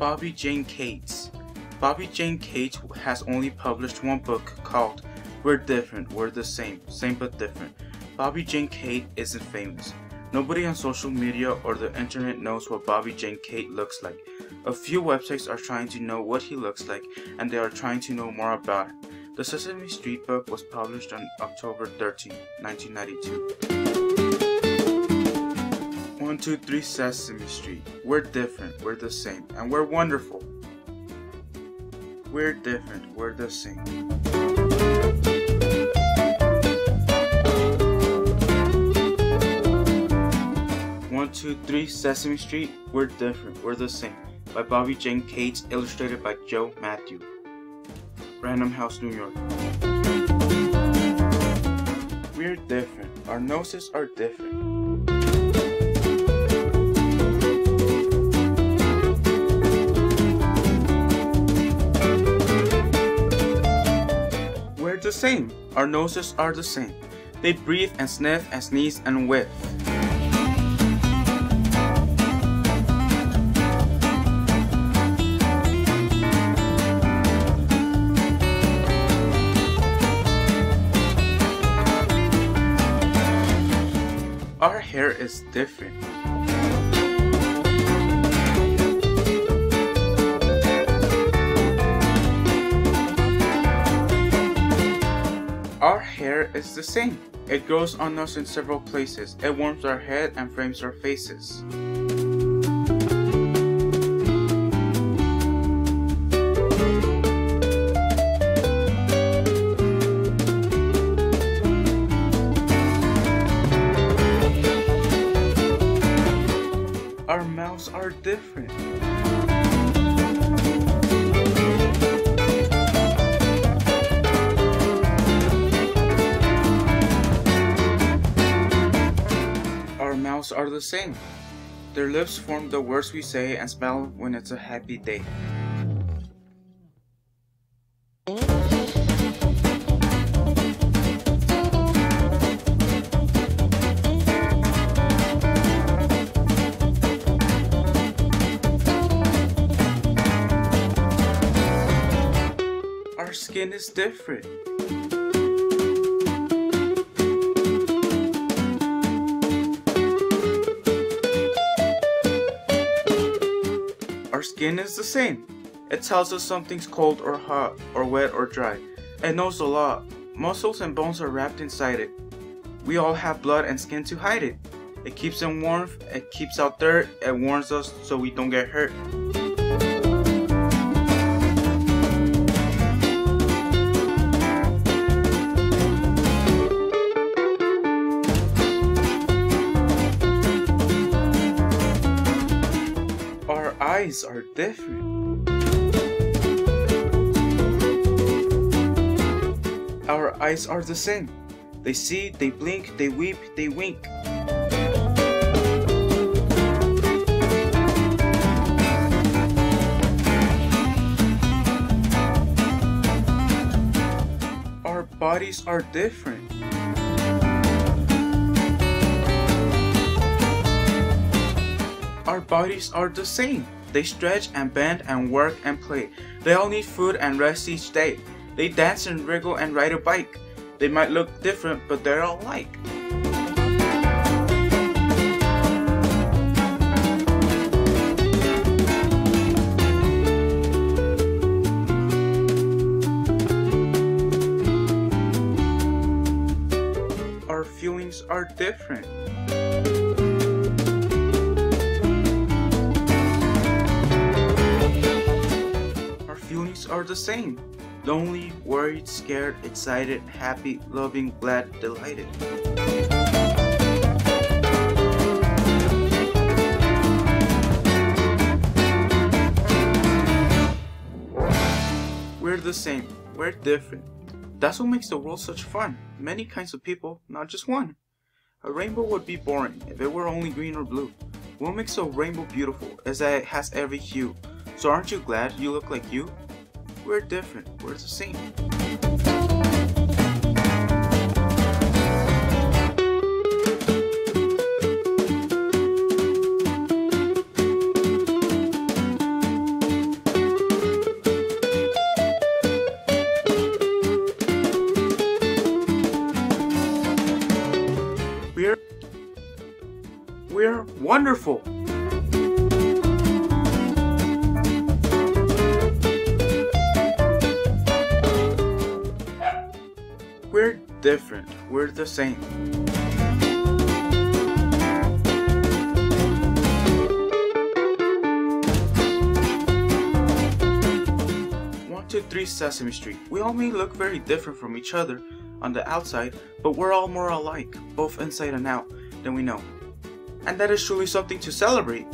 Bobbi Jane Kates. Bobbi Jane Kates has only published one book called We're Different, We're the Same, Same but Different. Bobbi Jane Kate isn't famous. Nobody on social media or the internet knows what Bobbi Jane Kate looks like. A few websites are trying to know what he looks like and they are trying to know more about it. The Sesame Street book was published on October 13, 1992. 123 Sesame Street. We're different, we're the same, and we're wonderful. We're different, we're the same. One, two, three, Sesame Street. We're different. We're the same. By Bobbi Jane Kates, illustrated by Joe Mathieu. Random House, New York. We're different. Our noses are different. The same. Our noses are the same. They breathe and sniff and sneeze and whiff. Our hair is different. Is the same. It grows on us in several places. It warms our head and frames our faces. Are the same. Their lips form the words we say and smell when it's a happy day. Our skin is different. Skin is the same. It tells us something's cold or hot, or wet or dry. It knows a lot. Muscles and bones are wrapped inside it. We all have blood and skin to hide it. It keeps them warm, it keeps out dirt, it warns us so we don't get hurt. Eyes are different. Our eyes are the same. They see, they blink, they weep, they wink. Our bodies are different. Our bodies are the same. They stretch and bend and work and play. They all need food and rest each day. They dance and wriggle and ride a bike. They might look different, but they're all alike. Our feelings are different. Are the same. Lonely, worried, scared, excited, happy, loving, glad, delighted. We're the same. We're different. That's what makes the world such fun. Many kinds of people, not just one. A rainbow would be boring if it were only green or blue. What makes a rainbow beautiful is that it has every hue. So aren't you glad you look like you? We're different, we're the same. We're, we're wonderful. Different. We're the same. One, two, three Sesame Street. We all may look very different from each other on the outside, but we're all more alike, both inside and out, than we know. And that is truly something to celebrate.